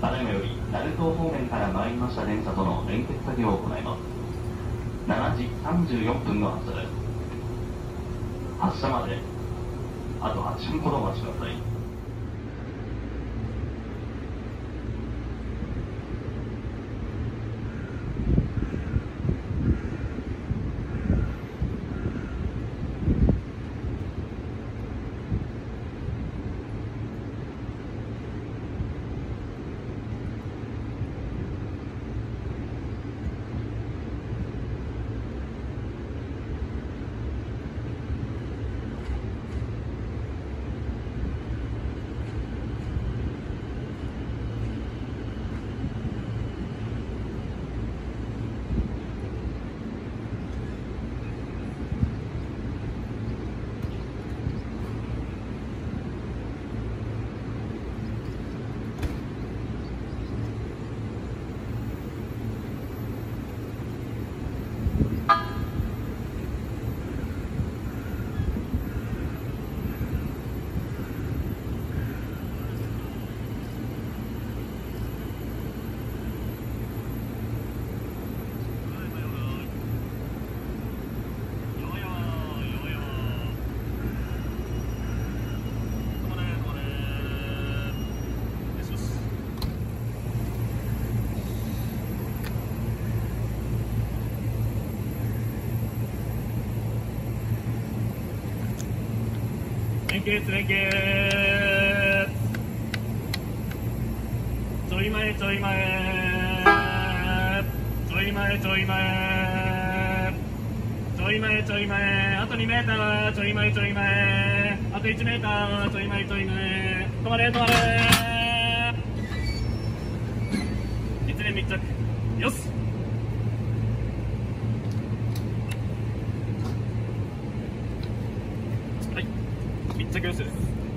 ただいまより鳴門方面から参りました電車との連結作業を行います。7時34分の発車です。発車まであと8分ほどお待ちください。連携連携ちょい前ちょい前。ちょい前ちょい前。ちょい前ちょい前。あと2メーター。ちょい前ちょい前。あと1メーター。ちょい前ちょい前。止まれ止まれ。実連密着。よし。はい密着よしです